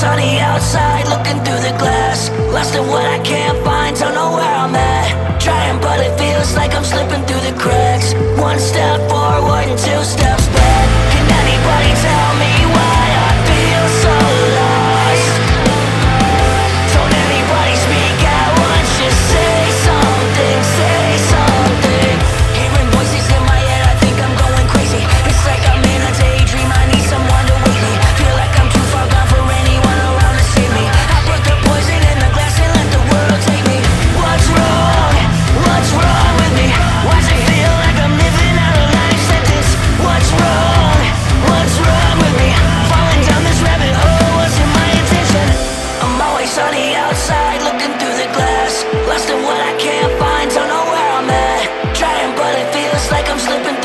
on the outside, looking through the glass. Lost in what I can't find, don't know where I'm at. Trying but it feels like I'm slipping through the cracks. One step forward and two steps sunny outside, looking through the glass. Lost in what I can't find, don't know where I'm at. Trying but it feels like I'm slipping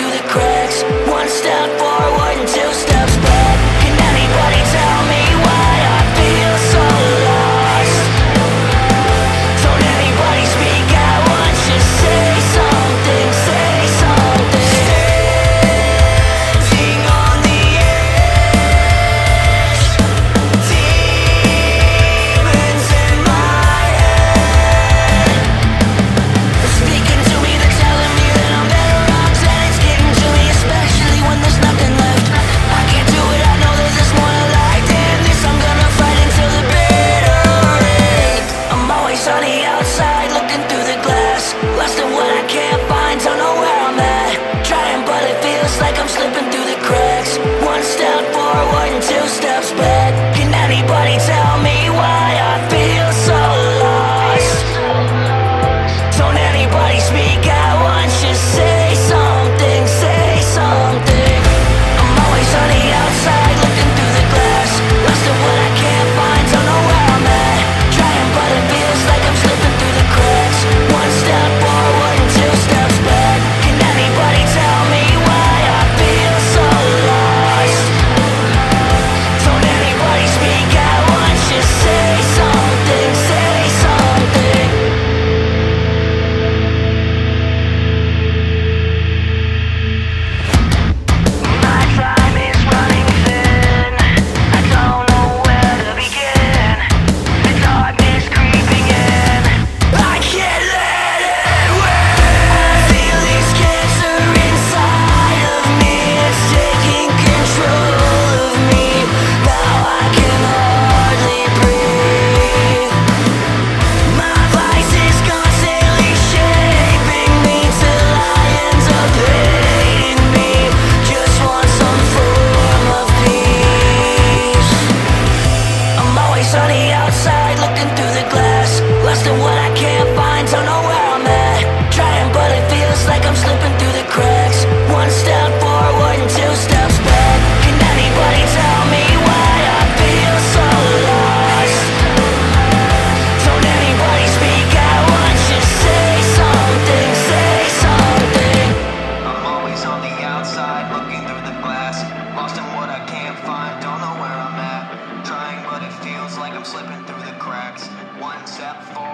I'm slipping through the cracks, one step forward.